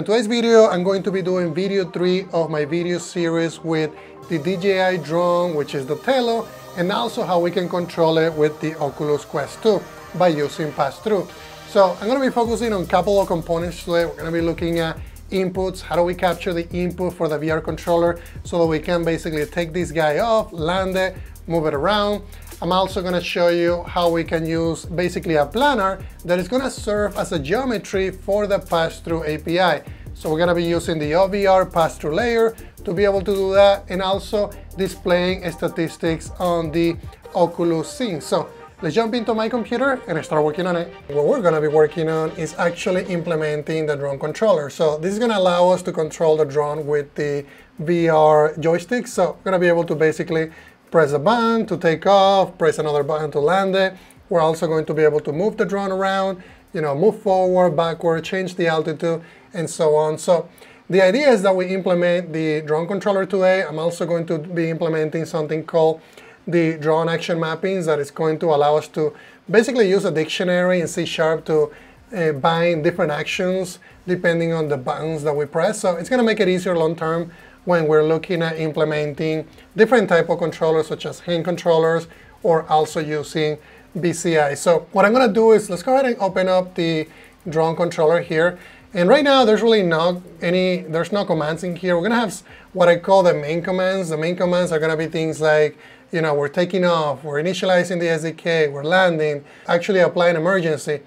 In today's video, I'm going to be doing video 3 of my video series with the DJI drone, which is the Tello, and also how we can control it with the Oculus Quest 2 by using pass-through. So I'm going to be focusing on a couple of components today. We're going to be looking at inputs, how do we capture the input for the VR controller so that we can basically take this guy off, land it, move it around. I'm also going to show you how we can use basically a planar that is going to serve as a geometry for the pass-through API. So we're going to be using the OVR pass-through layer to be able to do that and also displaying statistics on the Oculus scene. So let's jump into my computer and start working on it. What we're going to be working on is actually implementing the drone controller. So this is going to allow us to control the drone with the VR joystick. So we're going to be able to basically press a button to take off, press another button to land it. We're also going to be able to move the drone around, you know, move forward, backward, change the altitude, and so on. So the idea is that we implement the drone controller today. I'm also going to be implementing something called the drone action mappings that is going to allow us to basically use a dictionary in C Sharp to uh, bind different actions depending on the buttons that we press. So it's going to make it easier long term when we're looking at implementing different type of controllers such as hand controllers or also using BCI. So what I'm going to do is let's go ahead and open up the drone controller here. And right now there's really not any, there's no commands in here. We're going to have what I call the main commands. The main commands are going to be things like, you know, we're taking off, we're initializing the SDK, we're landing, actually applying emergency.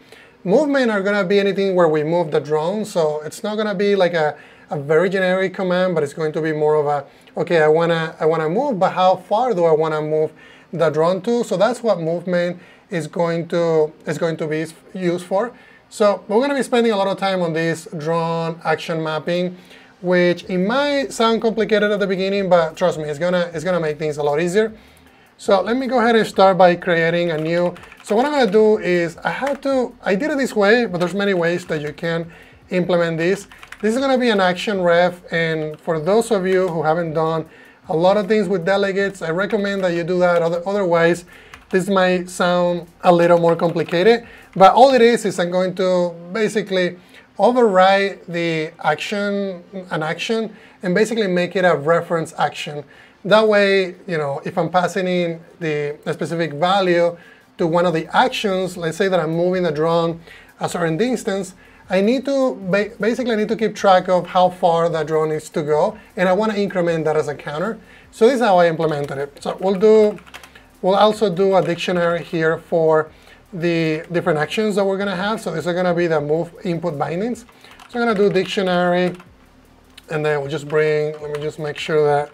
Movement are going to be anything where we move the drone. So it's not going to be like a a very generic command, but it's going to be more of a, okay, I wanna, I wanna move, but how far do I wanna move the drone to? So that's what movement is going to, is going to be used for. So we're gonna be spending a lot of time on this drone action mapping, which it might sound complicated at the beginning, but trust me, it's gonna, it's gonna make things a lot easier. So let me go ahead and start by creating a new, so what I'm gonna do is, I had to, I did it this way, but there's many ways that you can implement this. This is going to be an action ref, and for those of you who haven't done a lot of things with delegates, I recommend that you do that. Otherwise, this might sound a little more complicated, but all it is is I'm going to basically override the action, an action, and basically make it a reference action. That way, you know, if I'm passing in the specific value to one of the actions, let's say that I'm moving the drone a certain distance, I need to, basically I need to keep track of how far that drone needs to go, and I want to increment that as a counter. So this is how I implemented it. So we'll do, we'll also do a dictionary here for the different actions that we're going to have. So these are going to be the move input bindings. So I'm going to do dictionary, and then we'll just bring, let me just make sure that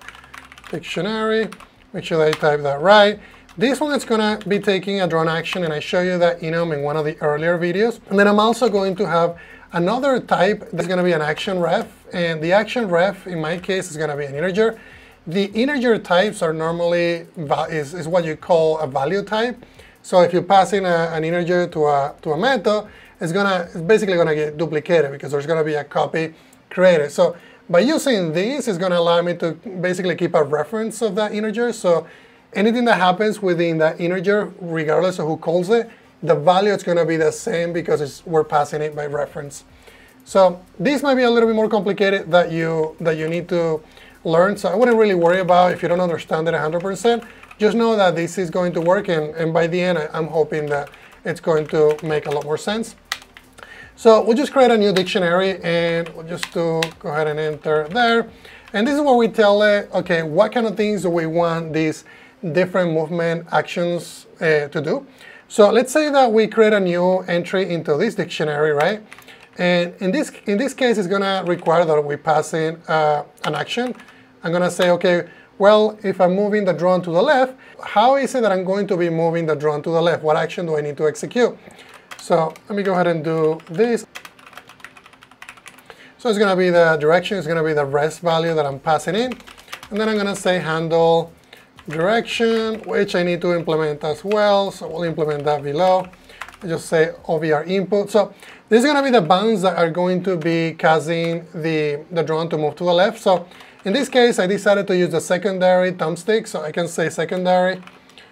dictionary, make sure that I type that right. This one is going to be taking a drone action, and I show you that enum in one of the earlier videos. And then I'm also going to have another type that's going to be an action ref, and the action ref, in my case, is going to be an integer. The integer types are normally, is, is what you call a value type. So if you pass in a, an integer to a, to a method, it's, gonna, it's basically going to get duplicated because there's going to be a copy created. So by using this, it's going to allow me to basically keep a reference of that integer. So anything that happens within that integer, regardless of who calls it, the value is going to be the same because we're passing it by reference. So this might be a little bit more complicated that you that you need to learn. So I wouldn't really worry about if you don't understand it 100%. Just know that this is going to work, and, and by the end, I'm hoping that it's going to make a lot more sense. So we'll just create a new dictionary, and we'll just do, go ahead and enter there. And this is where we tell it, okay, what kind of things do we want this different movement actions uh, to do. So let's say that we create a new entry into this dictionary, right? And in this, in this case, it's gonna require that we pass in uh, an action. I'm gonna say, okay, well, if I'm moving the drone to the left, how is it that I'm going to be moving the drone to the left? What action do I need to execute? So let me go ahead and do this. So it's gonna be the direction, it's gonna be the rest value that I'm passing in. And then I'm gonna say handle direction, which I need to implement as well. So we'll implement that below. I just say OVR input. So this is going to be the buttons that are going to be causing the, the drone to move to the left. So in this case, I decided to use the secondary thumbstick. So I can say secondary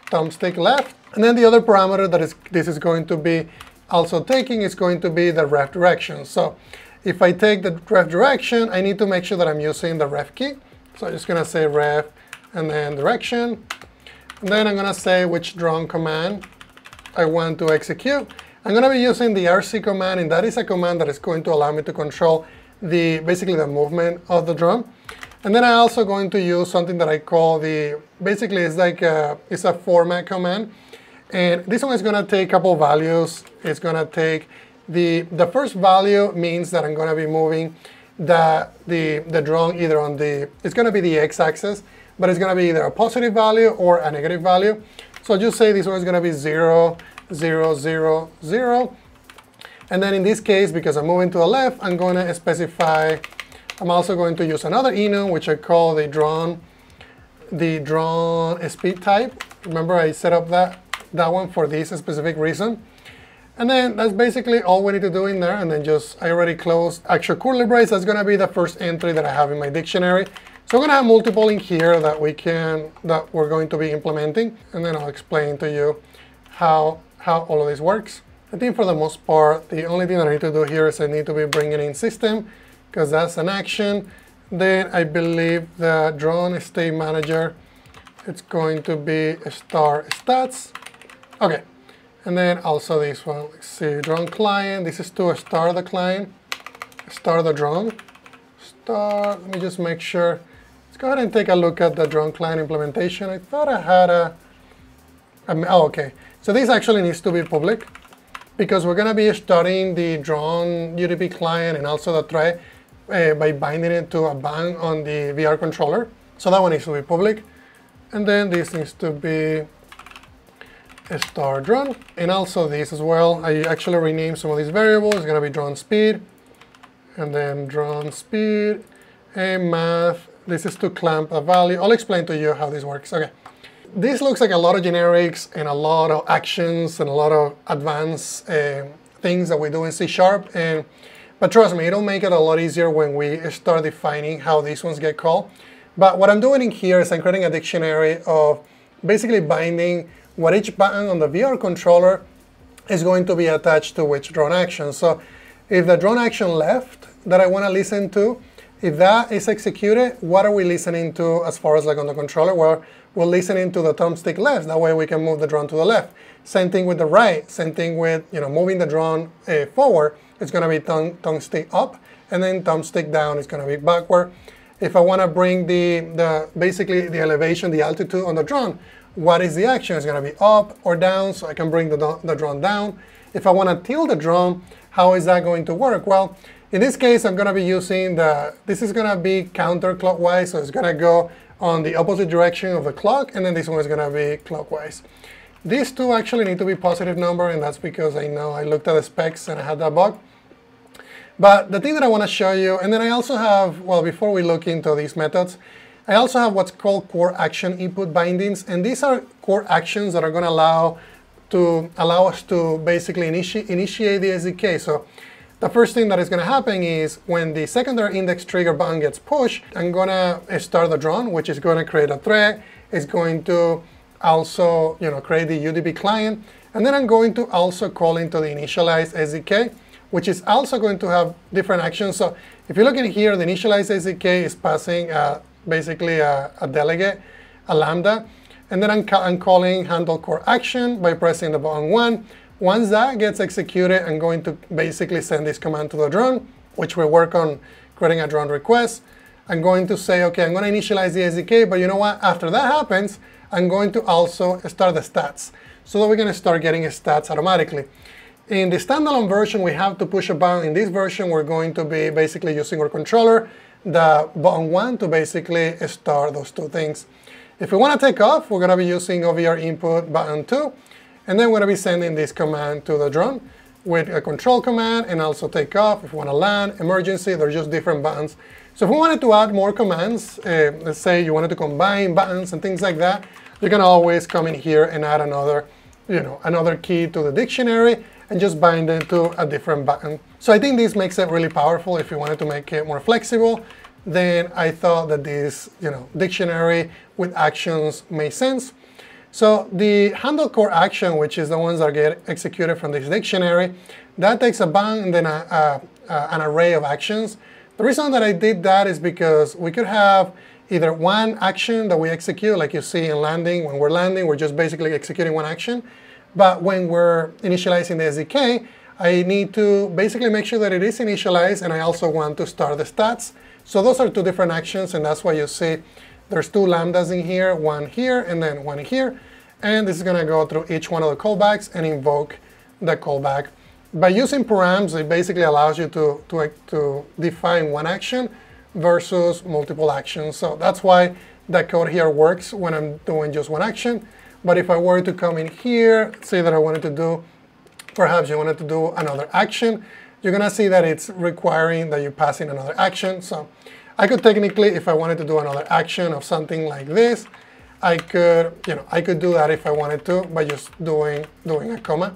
thumbstick left. And then the other parameter that is this is going to be also taking is going to be the ref direction. So if I take the ref direction, I need to make sure that I'm using the ref key. So I'm just gonna say ref and then direction. And then I'm gonna say which drone command I want to execute. I'm gonna be using the RC command, and that is a command that is going to allow me to control the basically the movement of the drone. And then I'm also going to use something that I call the, basically it's like a, it's a format command. And this one is gonna take a couple values. It's gonna take the, the first value means that I'm gonna be moving the, the, the drone either on the, it's gonna be the x-axis, but it's gonna be either a positive value or a negative value. So just say this one is gonna be zero, zero, zero, zero. And then in this case, because I'm moving to the left, I'm gonna specify I'm also going to use another enum, which I call the drawn, the drone speed type. Remember, I set up that, that one for this specific reason. And then that's basically all we need to do in there. And then just, I already closed actual curly brace. That's gonna be the first entry that I have in my dictionary. So I'm gonna have multiple in here that we can, that we're going to be implementing. And then I'll explain to you how, how all of this works. I think for the most part, the only thing that I need to do here is I need to be bringing in system because that's an action. Then I believe the drone state manager, it's going to be star stats. Okay, and then also this one, let's see, drone client. This is to start the client, start the drone. Start, let me just make sure. Go ahead and take a look at the drone client implementation. I thought I had a, oh, okay. So this actually needs to be public because we're gonna be starting the drone UDP client and also the thread uh, by binding it to a band on the VR controller. So that one needs to be public. And then this needs to be a star drone. And also this as well. I actually renamed some of these variables. It's gonna be drone speed. And then drone speed and math. This is to clamp a value. I'll explain to you how this works. Okay. This looks like a lot of generics and a lot of actions and a lot of advanced uh, things that we do in C Sharp. And but trust me, it'll make it a lot easier when we start defining how these ones get called. But what I'm doing in here is I'm creating a dictionary of basically binding what each button on the VR controller is going to be attached to which drone action. So if the drone action left that I want to listen to, if that is executed, what are we listening to as far as like on the controller? Well, we're listening to the thumbstick left. That way we can move the drone to the left. Same thing with the right. Same thing with you know moving the drone uh, forward it's going to be thumb, thumbstick up, and then thumbstick down is going to be backward. If I want to bring the, the basically the elevation, the altitude on the drone, what is the action? It's going to be up or down, so I can bring the, the drone down. If I want to tilt the drone, how is that going to work? Well, in this case, I'm going to be using the, this is going to be counterclockwise, so it's going to go on the opposite direction of the clock, and then this one is going to be clockwise. These two actually need to be positive number, and that's because I know I looked at the specs and I had that bug. But the thing that I want to show you, and then I also have, well, before we look into these methods, I also have what's called core action input bindings, and these are core actions that are going to allow to allow us to basically initi initiate the SDK. So the first thing that is going to happen is when the secondary index trigger button gets pushed, I'm going to start the drone, which is going to create a thread. It's going to also you know, create the UDP client. And then I'm going to also call into the initialize SDK which is also going to have different actions. So if you look in here, the initialize SDK is passing uh, basically a, a, delegate, a lambda, and then I'm, ca I'm, calling handle core action by pressing the button one. Once that gets executed, I'm going to basically send this command to the drone, which will work on creating a drone request. I'm going to say, okay, I'm going to initialize the SDK, but you know what? After that happens, I'm going to also start the stats so that we're going to start getting stats automatically. In the standalone version, we have to push a button. In this version, we're going to be basically using our controller, the button one to basically start those two things. If we want to take off, we're going to be using OVR input button two, and then we're going to be sending this command to the drone with a control command and also take off. If we want to land, emergency, they're just different buttons. So if we wanted to add more commands, uh, let's say you wanted to combine buttons and things like that, you can always come in here and add another, you know, another key to the dictionary and just bind it to a different button. So I think this makes it really powerful if you wanted to make it more flexible. Then I thought that this you know, dictionary with actions made sense. So the handle core action, which is the ones that get executed from this dictionary, that takes a button and then a, a, uh, an array of actions. The reason that I did that is because we could have either one action that we execute, like you see in landing. When we're landing, we're just basically executing one action. But when we're initializing the SDK, I need to basically make sure that it is initialized, and I also want to start the stats. So those are two different actions, and that's why you see there's two lambdas in here, one here, and then one here. And this is going to go through each one of the callbacks and invoke the callback. By using params, it basically allows you to, to, to define one action versus multiple actions. So that's why that code here works when I'm doing just one action. But if I were to come in here, say that I wanted to do, perhaps you wanted to do another action, you're going to see that it's requiring that you pass in another action. So I could technically, if I wanted to do another action of something like this, I could, you know, I could do that if I wanted to by just doing, doing a comma.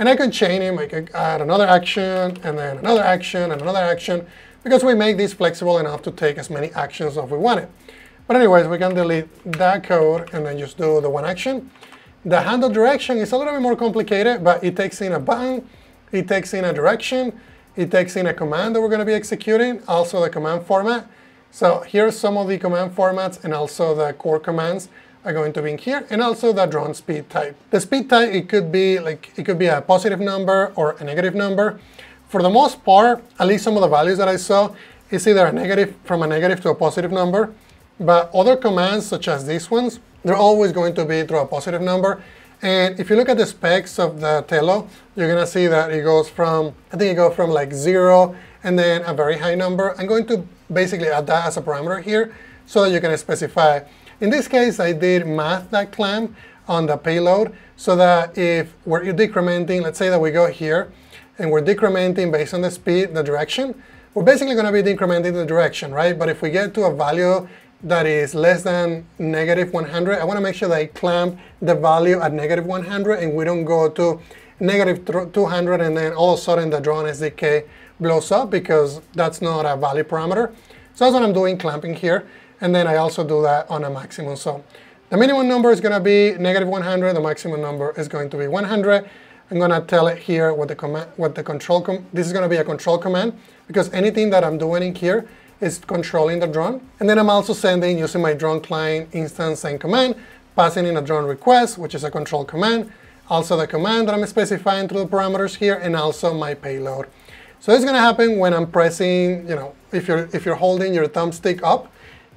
And I could chain him, I could add another action, and then another action, and another action, because we make this flexible enough to take as many actions as we wanted. But anyways, we can delete that code and then just do the one action. The handle direction is a little bit more complicated, but it takes in a button, it takes in a direction, it takes in a command that we're going to be executing, also the command format. So here's some of the command formats and also the core commands are going to be in here, and also the drone speed type. The speed type, it could be like it could be a positive number or a negative number. For the most part, at least some of the values that I saw, is either a negative from a negative to a positive number. But other commands, such as these ones, they're always going to be through a positive number. And if you look at the specs of the Tello, you're going to see that it goes from, I think it goes from like zero and then a very high number. I'm going to basically add that as a parameter here so that you can specify. In this case, I did math.clamp on the payload so that if we're decrementing, let's say that we go here and we're decrementing based on the speed, the direction, we're basically going to be decrementing the direction, right? But if we get to a value that is less than negative 100, I want to make sure that I clamp the value at negative 100 and we don't go to negative 200 and then all of a sudden the drone SDK blows up because that's not a valid parameter. So that's what I'm doing, clamping here. And then I also do that on a maximum. So the minimum number is going to be negative 100. The maximum number is going to be 100. I'm going to tell it here what the command, what the control. Com this is going to be a control command because anything that I'm doing in here is controlling the drone. And then I'm also sending using my drone client instance and command, passing in a drone request, which is a control command, also the command that I'm specifying through the parameters here, and also my payload. So it's going to happen when I'm pressing, you know, if you're if you're holding your thumbstick up,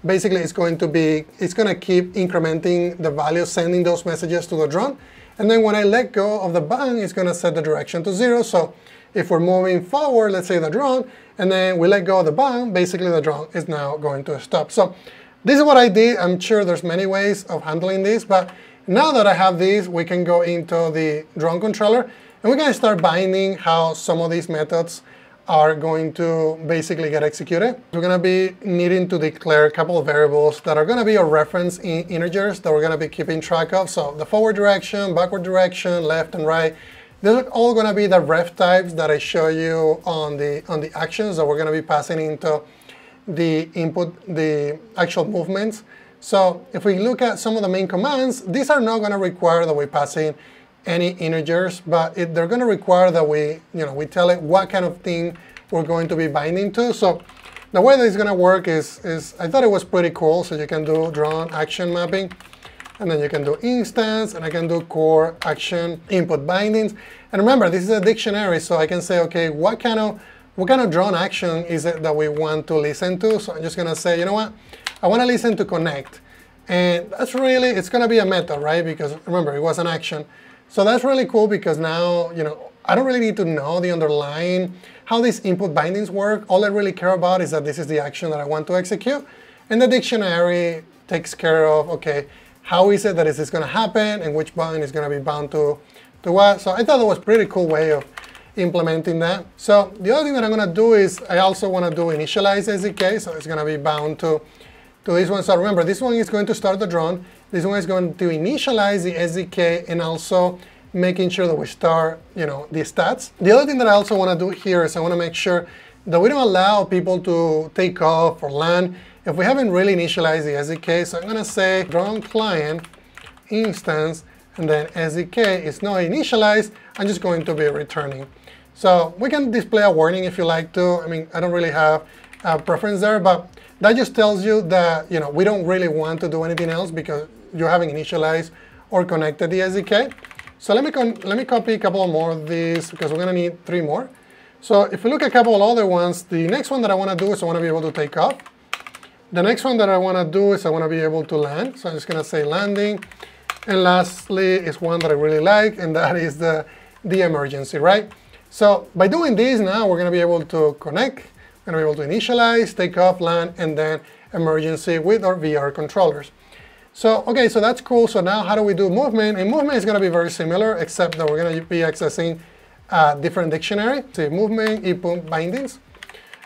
basically it's going to be it's going to keep incrementing the value, sending those messages to the drone. And then when I let go of the button, it's going to set the direction to zero. So if we're moving forward, let's say the drone, and then we let go of the button, basically the drone is now going to stop. So this is what I did. I'm sure there's many ways of handling this, but now that I have these, we can go into the drone controller, and we can start binding how some of these methods are going to basically get executed. We're going to be needing to declare a couple of variables that are going to be our reference in integers that we're going to be keeping track of. So the forward direction, backward direction, left and right, these are all going to be the ref types that I show you on the on the actions that we're going to be passing into the input, the actual movements. So if we look at some of the main commands, these are not going to require that we pass in any integers, but it, they're going to require that we, you know, we tell it what kind of thing we're going to be binding to. So the way that it's going to work is, is I thought it was pretty cool. So you can do drone action mapping. And then you can do instance, and I can do core action input bindings. And remember, this is a dictionary, so I can say, okay, what kind of what kind of drone action is it that we want to listen to? So I'm just gonna say, you know what? I wanna listen to connect. And that's really, it's gonna be a method, right? Because remember, it was an action. So that's really cool because now, you know, I don't really need to know the underlying, how these input bindings work. All I really care about is that this is the action that I want to execute. And the dictionary takes care of, okay, how is it that is this is going to happen and which button is going to be bound to, to what. So I thought that was a pretty cool way of implementing that. So the other thing that I'm going to do is I also want to do initialize SDK. So it's going to be bound to, to this one. So remember, this one is going to start the drone. This one is going to initialize the SDK and also making sure that we start, you know, the stats. The other thing that I also want to do here is I want to make sure that we don't allow people to take off or land if we haven't really initialized the SDK, so I'm going to say drone client instance, and then SDK is not initialized, I'm just going to be returning. So we can display a warning if you like to. I mean, I don't really have a preference there, but that just tells you that you know we don't really want to do anything else because you haven't initialized or connected the SDK. So let me, let me copy a couple more of these because we're going to need three more. So if we look at a couple other ones, the next one that I want to do is I want to be able to take off. The next one that I want to do is I want to be able to land. So I'm just going to say landing. And lastly is one that I really like, and that is the, the emergency, right? So by doing this now, we're going to be able to connect, we're going to be able to initialize, take off, land, and then emergency with our VR controllers. So, okay, so that's cool. So now how do we do movement? And movement is going to be very similar, except that we're going to be accessing a different dictionary. So movement, input bindings.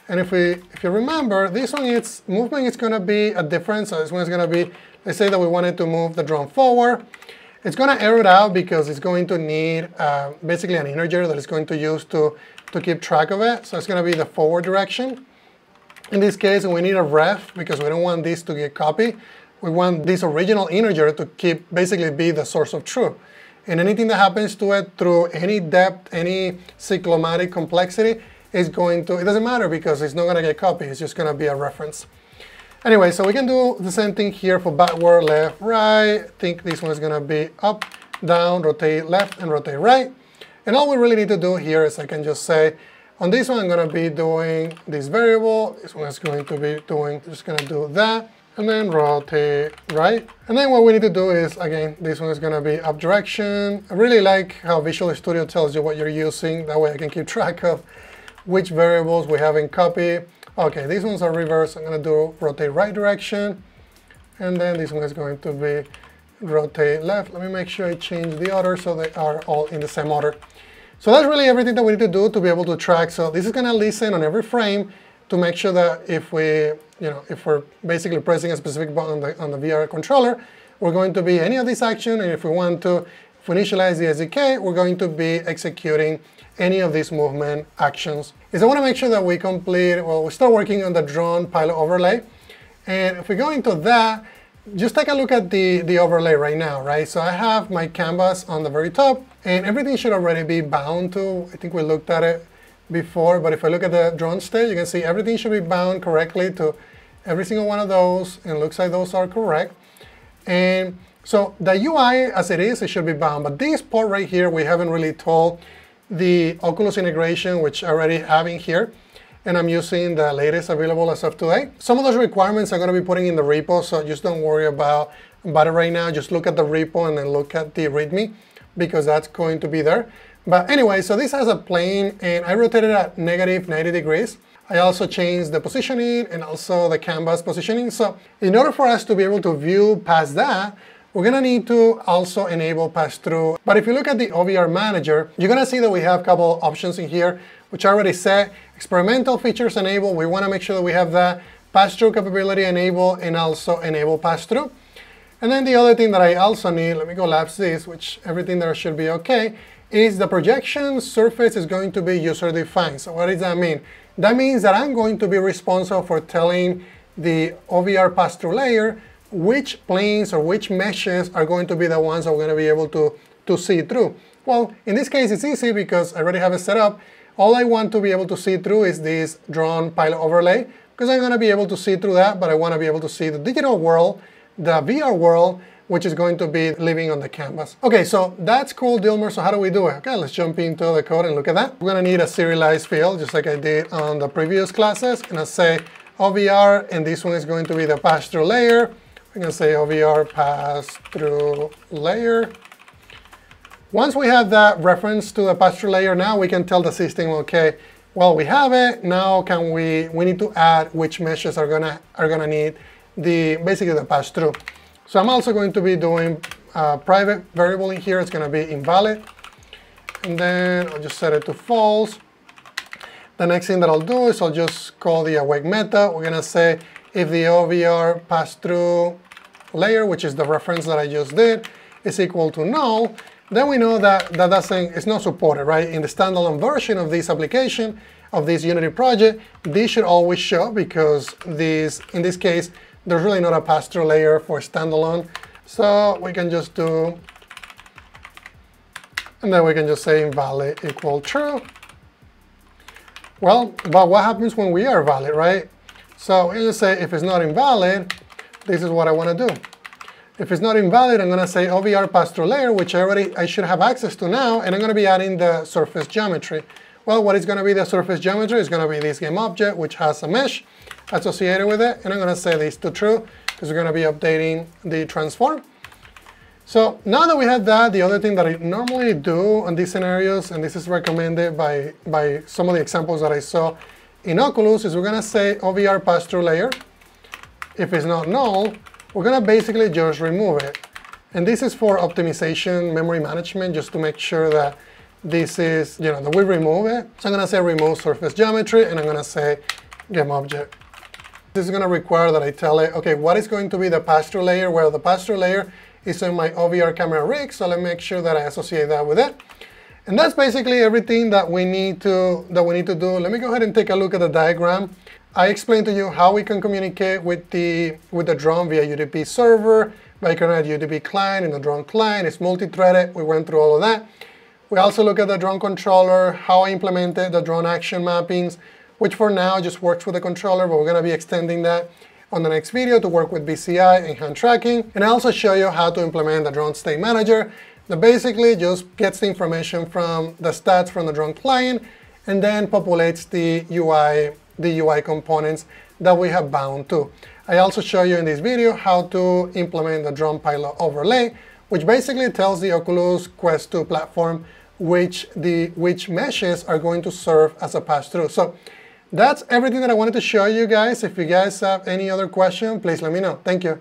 And if we, if you remember, this one its movement is going to be a different. So this one is going to be, let's say that we wanted to move the drone forward. It's going to error it out because it's going to need uh, basically an integer that it's going to use to, to keep track of it. So it's going to be the forward direction. In this case, we need a ref because we don't want this to get copied we want this original integer to keep basically be the source of truth. And anything that happens to it through any depth, any cyclomatic complexity is going to, it doesn't matter because it's not going to get copied, it's just going to be a reference. Anyway, so we can do the same thing here for backward, left, right. I think this one is going to be up, down, rotate left, and rotate right. And all we really need to do here is I can just say, on this one I'm going to be doing this variable, this one is going to be doing, just going to do that and then rotate right. And then what we need to do is, again, this one is going to be up direction. I really like how Visual Studio tells you what you're using. That way I can keep track of which variables we have in copy. Okay, these ones are reverse. I'm going to do rotate right direction. And then this one is going to be rotate left. Let me make sure I change the order so they are all in the same order. So that's really everything that we need to do to be able to track. So this is going to listen on every frame to make sure that if we, you know, if we're basically pressing a specific button on the, on the VR controller, we're going to be any of these action, and if we want to we initialize the SDK, we're going to be executing any of these movement actions. Is I want to make sure that we complete, well, we start working on the drone pilot overlay. And if we go into that, just take a look at the, the overlay right now, right? So I have my canvas on the very top, and everything should already be bound to, I think we looked at it before, but if I look at the drone state, you can see everything should be bound correctly to every single one of those, and looks like those are correct. And so the UI as it is, it should be bound, but this part right here, we haven't really told the Oculus integration, which I already have in here, and I'm using the latest available as of today. Some of those requirements I'm gonna be putting in the repo, so just don't worry about, about it right now. Just look at the repo and then look at the README, because that's going to be there. But anyway, so this has a plane and I rotated at negative 90 degrees. I also changed the positioning and also the canvas positioning. So in order for us to be able to view past that, we're gonna need to also enable pass-through. But if you look at the OVR manager, you're gonna see that we have a couple options in here, which I already set. Experimental features enable, we wanna make sure that we have that. Pass-through capability enable and also enable pass-through. And then the other thing that I also need, let me go lapse this, which everything there should be okay, is the projection surface is going to be user defined. So what does that mean? That means that I'm going to be responsible for telling the OVR pass-through layer which planes or which meshes are going to be the ones that we're going to be able to, to see through. Well, in this case, it's easy because I already have it set up. All I want to be able to see through is this drone pilot overlay because I'm going to be able to see through that, but I want to be able to see the digital world, the VR world, which is going to be living on the canvas. Okay, so that's cool, Dilmer. So how do we do it? Okay, let's jump into the code and look at that. We're gonna need a serialized field, just like I did on the previous classes. And I say OVR, and this one is going to be the pass-through layer. We're gonna say OVR pass-through layer. Once we have that reference to the pass-through layer, now we can tell the system, okay, well, we have it. Now can we, we need to add which meshes are gonna, are gonna need the, basically the pass-through. So I'm also going to be doing a private variable in here. It's going to be invalid. And then I'll just set it to false. The next thing that I'll do is I'll just call the awake method. We're going to say if the OVR pass-through layer, which is the reference that I just did, is equal to null, then we know that that doesn't, it's not supported, right? In the standalone version of this application, of this Unity project, this should always show because this, in this case, there's really not a pass-through layer for standalone. So we can just do, and then we can just say invalid equal true. Well, but what happens when we are valid, right? So let's say if it's not invalid, this is what I want to do. If it's not invalid, I'm going to say OVR pass-through layer, which I already I should have access to now, and I'm going to be adding the surface geometry. Well, what is going to be the surface geometry is going to be this game object, which has a mesh associated with it, and I'm going to say this to true, because we're going to be updating the transform. So now that we have that, the other thing that I normally do on these scenarios, and this is recommended by, by some of the examples that I saw in Oculus, is we're going to say OVR pass-through layer. If it's not null, we're going to basically just remove it. And this is for optimization, memory management, just to make sure that this is, you know, that we remove it. So I'm going to say remove surface geometry, and I'm going to say game object. This is going to require that I tell it, okay, what is going to be the pass-through layer? Well, the pass-through layer is in my OVR camera rig, so let me make sure that I associate that with it. And that's basically everything that we need to that we need to do. Let me go ahead and take a look at the diagram. I explained to you how we can communicate with the with the drone via UDP server, by connecting UDP client and the drone client. It's multi-threaded. We went through all of that. We also look at the drone controller, how I implemented the drone action mappings, which for now just works with the controller, but we're going to be extending that on the next video to work with BCI and hand tracking. And I also show you how to implement the drone state manager that basically just gets the information from the stats from the drone client and then populates the UI, the UI components that we have bound to. I also show you in this video how to implement the drone pilot overlay, which basically tells the Oculus Quest 2 platform which, the, which meshes are going to serve as a pass-through. So that's everything that I wanted to show you guys. If you guys have any other question, please let me know. Thank you.